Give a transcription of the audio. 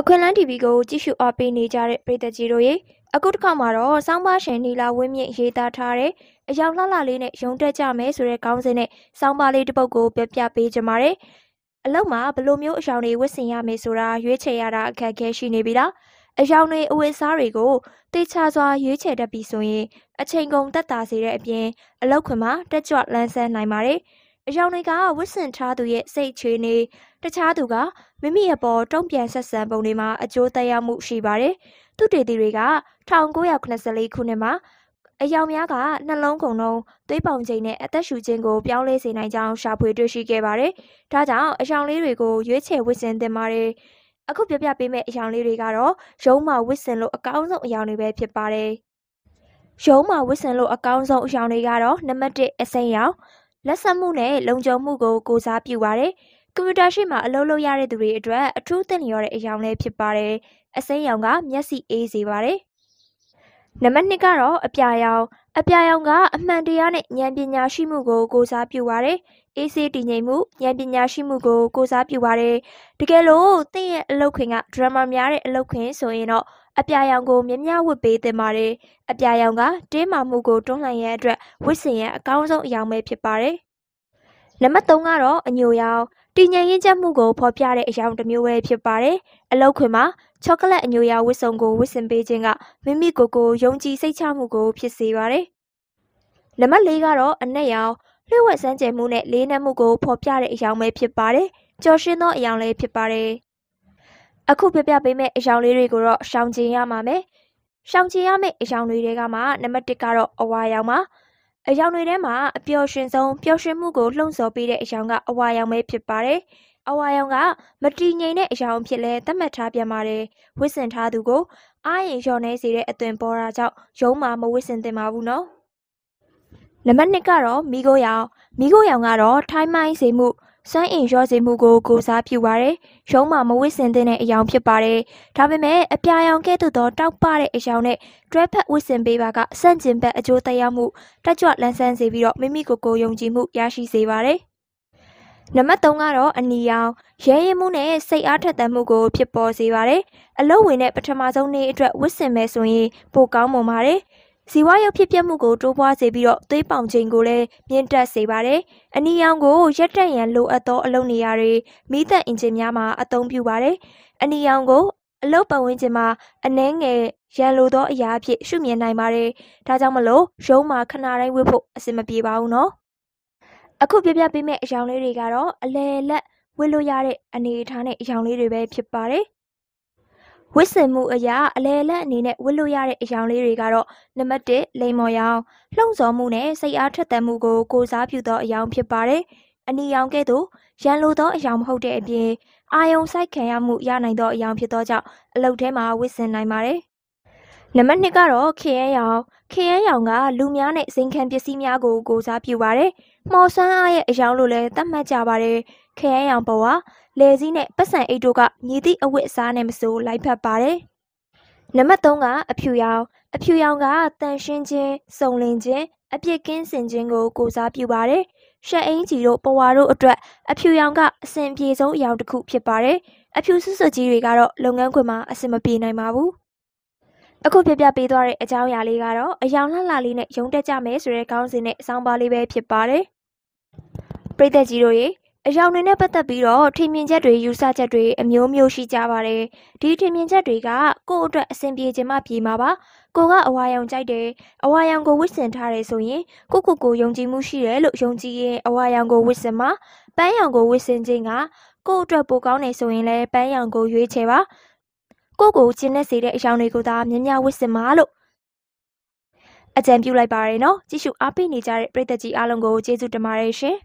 အခွင့်အလန်း TV ကိုကြည့်ရှုအားပေးနေကြတဲ့ပရိသတ်ကြီးတို့ရေအခုတစ်ခါမှာတော့စောင်းပါရှင်နီလာဝင်းမြင့်ရေးသားထားတဲ့အယောင်လှလှလေးနဲ့ရုံတက်ကြမယ်ဆိုတဲ့ခေါင်းစဉ်နဲ့စောင်းပါလေးတစ်ပုဒ်ကိုပြပြပေးကြပါမယ်အလုံးမှာဘလိုမျိုးအယောင်တွေဝတ်ဆင်ရမယ်ဆိုတာရွေးချယ်ရတာအခက်အခဲရှိနေပြီလားအယောင်တွေအဝတ်စားတွေကိုတေချာစွာရွေးချယ်တတ်ပြီဆိုရင်အချိန်ကုန်တက်တာစေတဲ့အပြင်အလောက်ခွင်မှာတက်ကြွလန်းဆန်းနိုင်ပါတယ် အယောင်တွေကဝတ်ဆင်ထားသူရဲ့စိတ်ချွေနေတခြားသူကမိမိရဲ့ပေါ်တုံ့ပြန်ဆက်ဆံပုံတွေမှာအကျိုးသက်ရောက်မှုရှိပါတယ်။သူတေသီတွေက1984ခုနှစ်မှာအယောင်များကနှလုံးကုန်လုံးသွေးပေါင်ချိန်နဲ့အသက်ရှူခြင်းကိုပြောင်းလဲစေနိုင်ကြောင်းရှာဖွေတွေ့ရှိခဲ့ပါတယ်။ဒါကြောင့်အယောင်လေးတွေကိုရွေးချယ်ဝတ်ဆင်သင့်ပါတယ်။အခုပြပြပေးမယ့်အယောင်လေးတွေကတော့ရုံးမှာဝတ်ဆင်လို့အကောင်းဆုံးအယောင်တွေပဲဖြစ်ပါတယ်။ရုံးမှာဝတ်ဆင်လို့အကောင်းဆုံးအယောင်တွေကတော့နံပါတ်1အစိမ်းရောင် လက်ဆက်မှုနဲ့လုံခြုံမှုကိုကိုစားပြုပါတယ်။ကွန်ပျူတာရှိမှာအလုပ်လုပ်ရတဲ့သူတွေအတွက်အထူးသင့်လျော်တဲ့အကြောင်းလေးဖြစ်ပါတယ်။အစိမ်းရောင်ကမျက်စိအေးစေပါတယ်။နံပါတ်2ကတော့အပြာရောင်အပြာရောင်ကအမှန်တရားနဲ့ဉာဏ်ပညာရှိမှုကိုကိုစားပြုပါတယ်။ AC တည်ငြိမ်မှုဉာဏ်ပညာရှိမှုကိုကိုစားပြုပါတယ်။တကယ်လို့တင့်ရဲ့အလုပ်ခွင်ကဒရမာများတဲ့အလုပ်ခွင်ဆိုရင်တော့အပြာရောင်ကိုမြမြဝတ်ပေးသင့်ပါတယ်။အပြာရောင်ကတင်းမာမှုကိုတွန်းလှန်ရတဲ့အတွက်ဝတ်ဆင်ရန်အကောင်းဆုံးအရာပဲဖြစ်ပါတယ်။ နံပါတ်3ကတော့အညိုရောင်တည်ငြိမ်ရင့်ကျက်မှုကိုဖော်ပြတဲ့အရာတစ်မျိုးပဲဖြစ်ပါတယ်။အလောက်ခွင်မှာချောကလက်အညိုရောင်ဝတ်စုံကိုဝတ်ဆင်ပေးခြင်းကမိမိကိုယ်ကိုယုံကြည်စိတ်ချမှုကိုဖြစ်စေပါတယ်။နံပါတ်၄ကတော့အနက်ရောင်လျှို့ဝှက်စမ်းကြယ်မှုနဲ့လေးနက်မှုကိုဖော်ပြတဲ့အရာပဲဖြစ်ပါတယ်။ကြော်ရှင်းသောအရာလေးဖြစ်ပါတယ်။အခုပြပြပေးမယ့်အရာလေးတွေကိုတော့ရှောင်ကျဉ်ရမှာမယ်။ရှောင်ကျဉ်ရမယ့်အရာတွေကမှနံပါတ်1ကတော့အဝါရောင်ပါ။ အယောင်တွေထဲမှာအပျော်ရွှင်ဆုံးပျော်ရွှင်မှုကိုလှုံ့ဆော်ပေးတဲ့အယောင်ကအဝါရောင်ပဲဖြစ်ပါတယ်။အဝါရောင်ကမတည်ငြိမ်တဲ့အယောင်ဖြစ်လဲသတ်မှတ်ထားပြန်ပါတယ်။ဝစ်စင်ထားသူကိုအားရင်လျော့နေစေတဲ့အသွင်ပေါ်တာကြောင့်ရုံးမှာမဝစ်စင်သင့်ပါဘူးနော်။နံပါတ်2ကတော့မိခိုးရောင်မိခိုးရောင်ကတော့ထိုင်းမိုင်းစေမှု စွမ်းအင်လျော့စေမှုကိုကိုစားပြုပါတယ်။ရုံးမှာမဝစ်စင်တဲ့အယောင်ဖြစ်ပါတယ်။ဒါပေမဲ့အပြာရောင်ကဲ့သို့သောတောက်ပတဲ့အယောင်နဲ့တွဲဖက်ဝစ်စင်ပေးပါကဆန့်ကျင်ဘက်အကျိုးသက်ရောက်မှုတက်ကြွလန်းဆန်းစေပြီးတော့မိမိကိုယ်ကိုယုံကြည်မှုရရှိစေပါတယ်။နံပါတ်3ကတော့အနီရောင်ရဲရင်မှုနဲ့စိတ်အားထက်သန်မှုကိုဖြစ်ပေါ်စေပါတယ်။အလုံးဝင်တဲ့ပထမဆုံးနေ့အတွက်ဝစ်စင်မယ်ဆိုရင်ပိုကောင်းမွန်ပါတယ်။ ဇီဝရုပ်ဖြစ်ပျက်မှုကိုတိုးပွားစေပြီးတော့သွေးပေါင်ချိန်ကိုလည်းမြင့်တက်စေပါတယ်။အနီရောင်ကိုရက်တက်ရန်လိုအပ်သောအလုပ်နေရာတွေမိသက်အင်ဂျင်များမှာအသုံးပြုပါတယ်။အနီရောင်ကိုအလုပ်ပတ်ဝန်းကျင်မှာအနှဲငယ်ရန်လိုသောအရာအဖြစ်ရှုမြင်နိုင်ပါတယ်။ဒါကြောင့်မလို့ရုံးမှာခဏတိုင်းဝတ်ဖို့အဆင်မပြေပါဘူးနော်။အခုပြပြပေးမယ့်အယောင်လေးတွေကတော့အလဲလက်ဝတ်လို့ရတဲ့အနေအထားနဲ့အယောင်လေးတွေပဲဖြစ်ပါတယ်။ ဝတ်ဆင်မှုအရအလယ်အလတ်အနေနဲ့ဝတ်လို့ရတဲ့အယောင်လေးတွေကတော့နံပါတ်1လိမ္မော်ရောင်လှုံ့ဆော်မှုနဲ့စိတ်အားထက်သန်မှုကိုကိုစားပြုသောအယောင်ဖြစ်ပါတယ်။အနီရောင်ကဲ့သို့ရန်လိုသောအယောင်မဟုတ်တဲ့အပြင်အာယုံစိုက်ခံရမှုရနိုင်သောအယောင်ဖြစ်သောကြောင့်အလုတ်ထဲမှာဝတ်ဆင်နိုင်ပါတယ်။နံပါတ်2ကတော့ခရမ်းရောင်ခရမ်းရောင်ကလူများနဲ့စိန်ခံပစ္စည်းများကိုကိုစားပြုပါတယ်။မော်ဆွမ်းအားရဲ့အယောင်လို့လည်းသတ်မှတ်ကြပါတယ်။ ခရမ်းရောင်ပေါ်ကလယ်စည်းနဲ့ပတ်စံအိတ်တို့ကမြည်သည့်အဝတ်အစားနဲ့မဆိုလိုက်ဖက်ပါတယ်။နံပါတ်3ကအဖြူရောင်အဖြူရောင်ကတန်ရှင်းခြင်းစုံလင်ခြင်းအပြစ်ကင်းစင်ခြင်းကိုကိုစားပြုပါတယ်။ရှက်အင်းကြီးတို့ပဝါတို့အတွက်အဖြူရောင်ကအဆင်ပြေဆုံးအရောင်တစ်ခုဖြစ်ပါတယ်။အဖြူဆွဆွကြီးတွေကတော့လုပ်ငန်းခွင်မှာအဆင်မပြေနိုင်ပါဘူး။အခုပြပြပေးသွားတဲ့အကြောင်းအရာလေးကတော့အယောင်လှလှလေးနဲ့ရုံတက်ကြမယ်ဆိုတဲ့ခေါင်းစဉ်နဲ့အဆောင်ပါလေးပဲဖြစ်ပါတယ်။ပရိသတ်ကြီးတို့ရေ အယောင်တွေနဲ့ပတ်သက်ပြီးတော့ထင်မြင်ချက်တွေယူဆချက်တွေအမျိုးမျိုးရှိကြပါတယ်ဒီထင်မြင်ချက်တွေကကိုယ့်အတွက်အဆင်ပြေခြင်းမပြေမှာပါကိုကအဝါရောင်ကြိုက်တယ်အဝါရောင်ကိုဝစ်စင်ထားတယ်ဆိုရင်ကိုကိုကိုယုံကြည်မှုရှိတယ်လို့ယုံကြည်ရင်အဝါရောင်ကိုဝစ်စင်မှာပန်းရောင်ကိုဝစ်စင်ခြင်းကကိုယ့်အတွက်ပိုကောင်းတယ်ဆိုရင်လည်းပန်းရောင်ကိုရွေးချယ်ပါကိုကိုကျင်းနေစေတဲ့အယောင်တွေကိုသာမြမြဝစ်စင်ပါလို့အကြံပြုလိုက်ပါရနော်ကြည့်ရှုအားပေးနေကြတဲ့ပရိသတ်ကြီးအားလုံးကိုကျေးဇူးတင်ပါတယ်ရှင်